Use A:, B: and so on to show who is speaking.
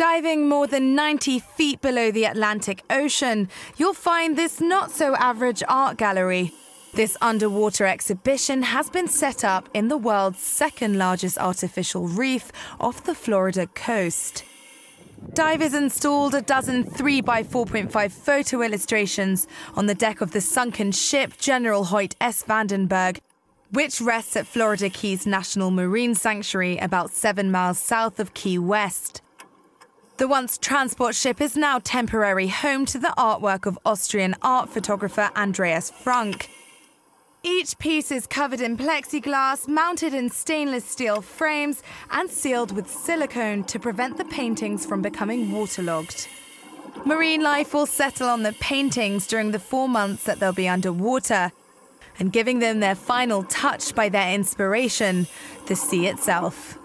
A: Diving more than 90 feet below the Atlantic Ocean, you'll find this not so average art gallery. This underwater exhibition has been set up in the world's second largest artificial reef off the Florida coast. Divers installed a dozen 3 by 4.5 photo illustrations on the deck of the sunken ship General Hoyt S. Vandenberg, which rests at Florida Keys National Marine Sanctuary about seven miles south of Key West. The once transport ship is now temporary home to the artwork of Austrian art photographer Andreas Franke. Each piece is covered in plexiglass, mounted in stainless steel frames, and sealed with silicone to prevent the paintings from becoming waterlogged. Marine life will settle on the paintings during the four months that they'll be underwater, and giving them their final touch by their inspiration, the sea itself.